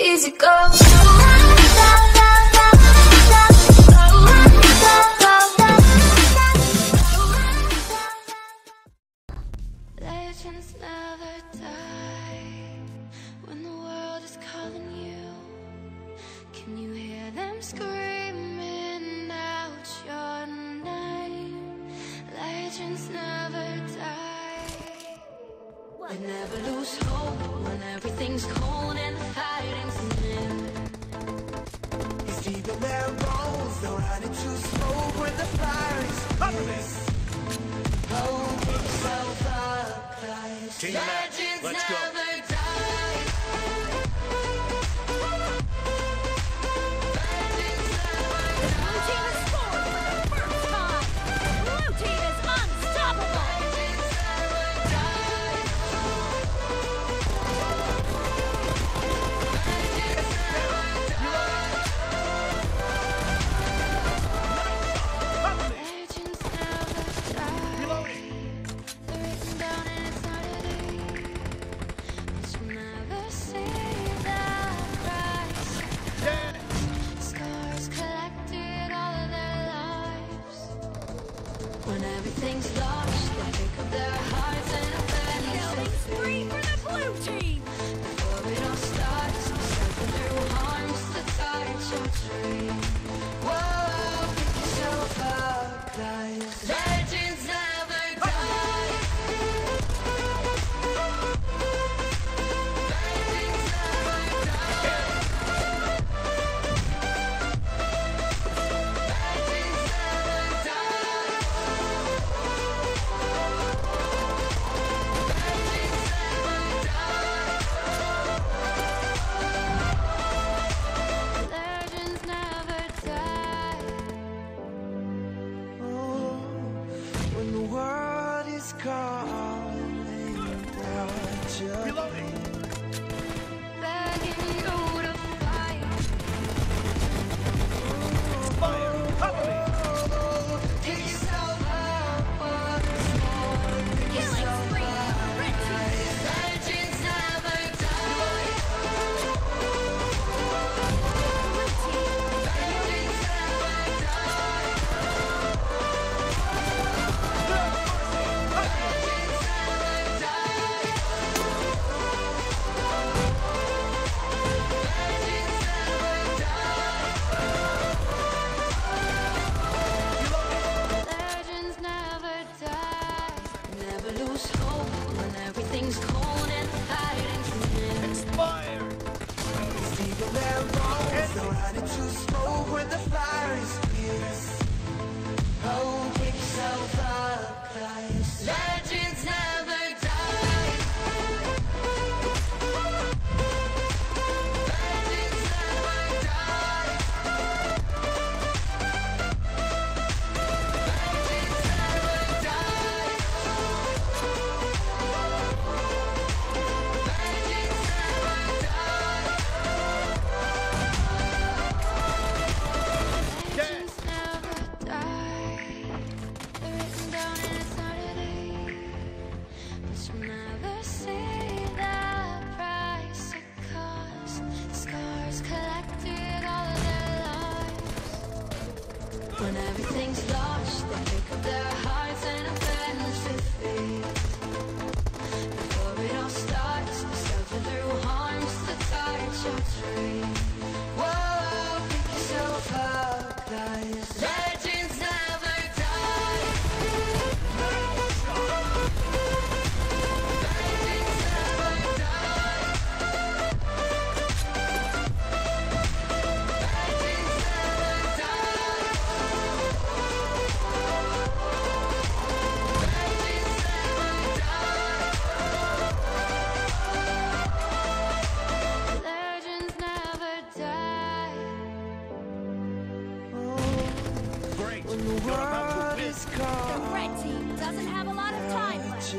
easy goes. Legends never die when the world is calling you. Can you hear them scream? Leaving their bones, don't hide it too the fire is. Hold yourself up, guys. Legends Let's never go. When everything's lost, they pick up their hearts and a bad Killing spree for the blue team! know how to choose smoke when the fire is fierce. eyes. Yeah. When the You're about to risk. The red team doesn't have a lot of time left.